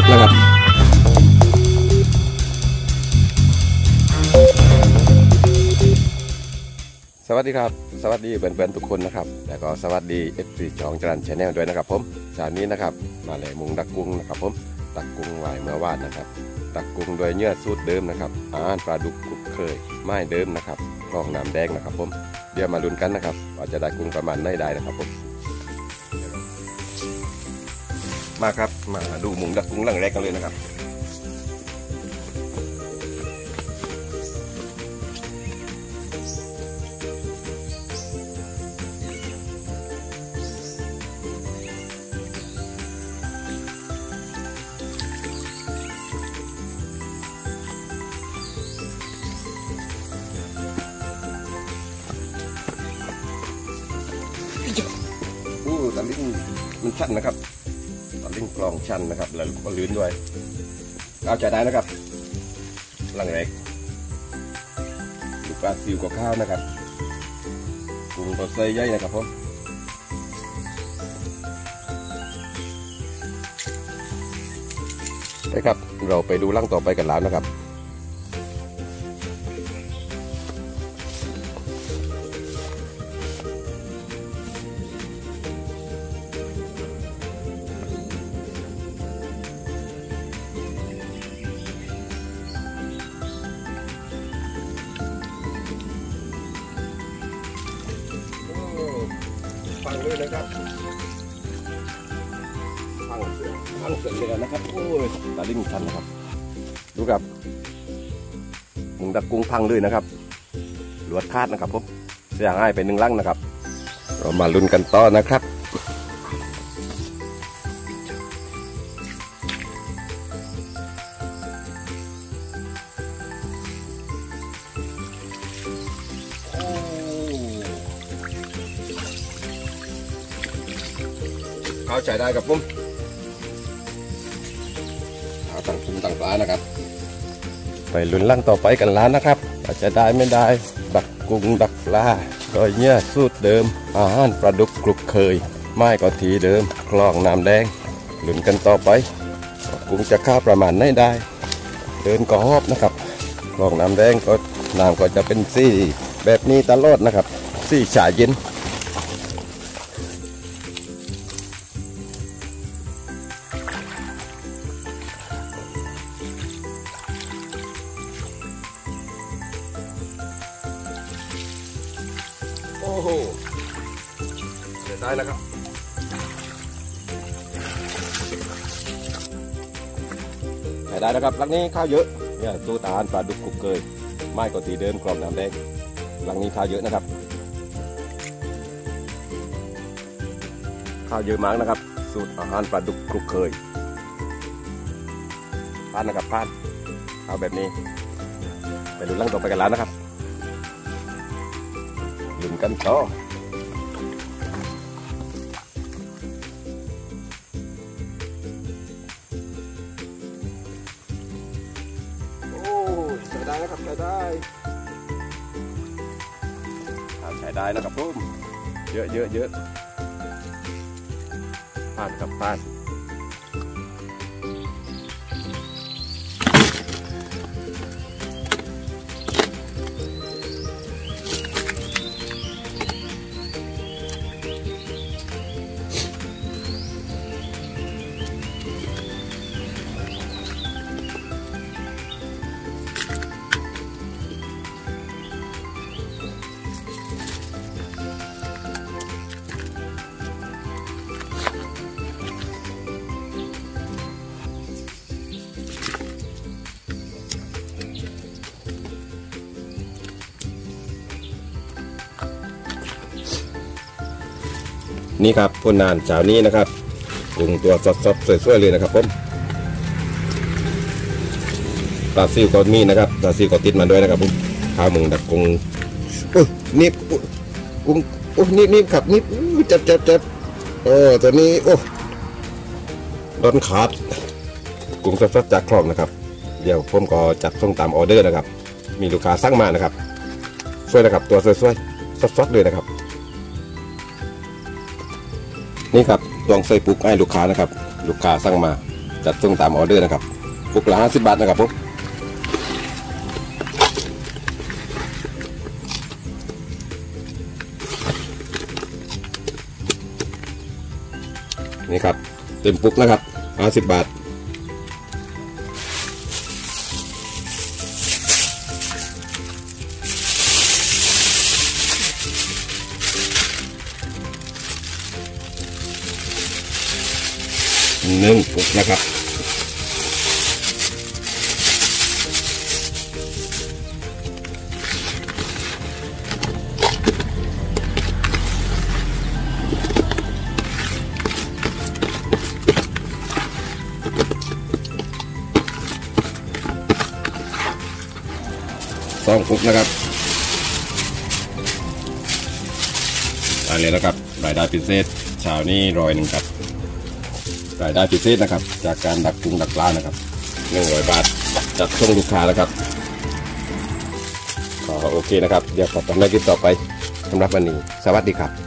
ดนะครับสวัสดีครับ สวัสดีเพื่อนๆทุกคนนะครับ แล้วก็สวัสดี FC ช่องจรัญแชนแนลด้วยนะครับผมจ้านี้นะครับ มาเลยมุ้งดักกุ้งนะครับผมดักกุ้งไว้เมื่อวานนะครับดักกุ้งโดยเหยื่อสูตรเดิมนะครับอาหารปลาดุกคลุกเคยหมายเดิมนะครับคลองน้ำแดงนะครับผมเดี๋ยวมาลุ้นกันนะครับว่าจะได้กุ้งประมาณไหนได้นะครับผม มาครับ มาดูมุงดักกุ้งหลังแรกกันเลยนะครับอู้ตะลิ่งมันชันนะครับ ตะลิ่งกลองชันนะครับ แล้วก็ลื่นด้วยเอาใจได้นะครับหลังเล็กลูกปลาซิวกับข้าวนะครับกุ้งตัวไซใหญ่นะครับผมไปครับ เราไปดูล่างต่อไปกันแล้วนะครับ ฟังด้วยนะครับฟังเสียงฟังเสียงเลยนะครับโอ้ยตาลิ่งชันนะครับ ดูครับมุงตะกกุ้งพังเลยนะครับหลวดคาดนะครับผมเสียง่ายไปหนึ่งลังนะครับ เรามาลุ้นกันต่อนะครับ เข้าใจได้ครับผมเอาต่างคุมต่างปลานะครับ ไปลุ้นล่างต่อไปกันล้านนะครับอาจจะได้ไม่ได้ ดักกุ้งดักปลาโดยเนี่ยสูตรเดิม อาหารปลาดุกกรุกเคย ไม้ก็ทีเดิม คลองน้ำแดงลุ้นกันต่อไป กุ้งจะค่าประมาณไหนได้ เดินก็หอบนะครับคลองน้ำแดงก็น้ำก็จะเป็นสีแบบนี้ตลอดนะครับสีฉาเย็น โอ้โหเสียดายนะครับใช้ได้นะครับหลังนี้ข้าวเยอะเนี่ยตู้ตาลปลาดุกกุกเกยไม้ก็ตีเดิมกรอบน้ำแดงหลังนี้ข้าวเยอะนะครับ ข้าวเยอะมากนะครับ สูตรอาหารปลาดุกกุกเคยพลาดนะครับพลาดเอาแบบนี้ ไปดูลังต่อไปกันแล้วนะครับ ลุ้นกันต่อโอ้ยใช้ได้นะครับใช้ นี่ครับพ่นนานเช้านี้นะครับปรุงตัวสดๆสวยๆเลยนะครับผมปลาซิวก็มีนะครับปลาซิวก็ติดมาด้วยนะครับผมข้าวมึงดักกุ้งโอ้ยนี่อุ๊ยกุ้งโอ้ยนี่นี่ครับนี่อู้จับจับจับโอ้ตัวนี้โอ้ร้อนขาดกุ้งสดๆจากคลองนะครับ เดี๋ยวผมก็จัดส่งตามออเดอร์นะครับ มีลูกค้าสั่งมานะครับสวยนะครับ ตัวสวยๆสดๆเลยนะครับ นี่ครับตวงใส่ปลุกให้ลูกค้านะครับ ลูกค้าสั่งมาจัดส่งตามออเดอร์นะครับปุกละห้าสิบบาทนะครับผมนี่ครับเต็มปุกนะครับห้าสิบบาท หนึ่งปุกนะครับสองปุกนะครับอันนี้นะครับรายได้พิเศษเช้านี้รอยหนึ่งครับ รายได้พิเศษนะครับ จากการดักกุ้งดักปลานะครับหนึ่งร้อยบาทจัดส่งลูกค้านะครับก็โอเคนะครับ เดี๋ยวพบกันในคลิปต่อไปสำหรับวันนี้ สวัสดีครับ